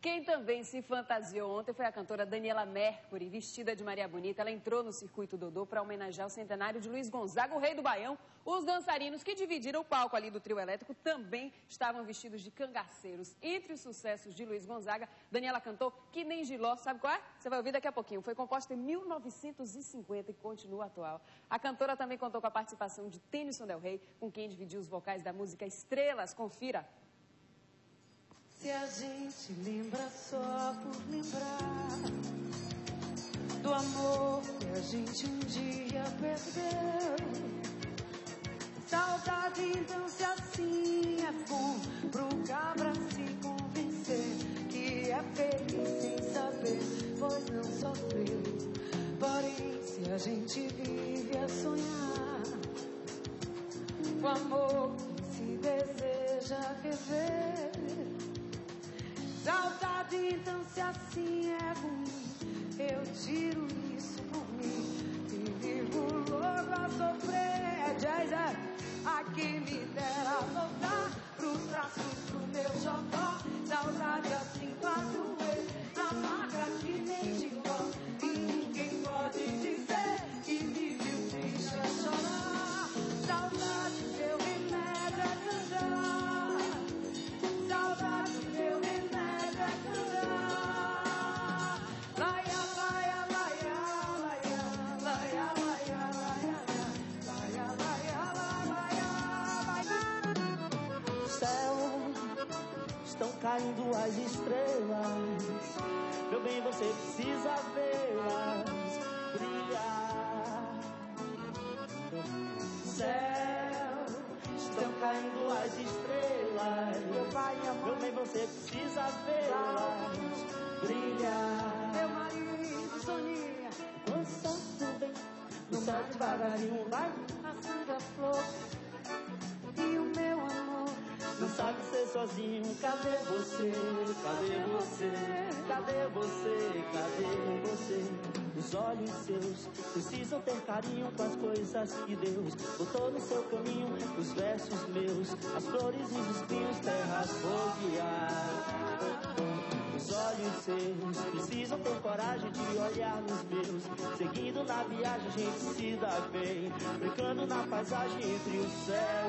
Quem também se fantasiou ontem foi a cantora Daniela Mercury, vestida de Maria Bonita. Ela entrou no circuito Dodô para homenagear o centenário de Luiz Gonzaga, o rei do Baião. Os dançarinos que dividiram o palco ali do trio elétrico também estavam vestidos de cangaceiros. Entre os sucessos de Luiz Gonzaga, Daniela cantou Que Nem Giló. Sabe qual é? Você vai ouvir daqui a pouquinho. Foi composta em 1950 e continua atual. A cantora também contou com a participação de Tennyson Del Rey, com quem dividiu os vocais da música Estrelas. Confira. Gente lembra só por lembrar do amor que a gente um dia perdeu. Saudade, então, se assim é bom pro cabra se convencer que é feliz sem saber, pois não sofreu. Porém, se a gente vive a sonhar, o amor que se deseja viver. Saudade, então, se assim é ruim, eu tiro isso por mim e vivo louco a sofrer. Jazz, aqui me dera voltar pros traços do meu xodó. Caindo as estrelas. Meu bem, você precisa vê-las brilhar. Céu, estão caindo as estrelas. Meu pai, meu bem, você precisa vê-las brilhar. Meu marido, Sonia, Quanto nuvem no céu devagarinho vai. acende a flor. Sozinho, cadê você? Cadê você? Cadê você? Cadê você? Os olhos seus precisam ter carinho com as coisas que Deus botou no seu caminho. Os versos meus, as flores e os espinhos, terras foguear. Os olhos seus precisam ter coragem de olhar nos meus. Seguindo na viagem, a gente se dá bem. Brincando na paisagem entre o céu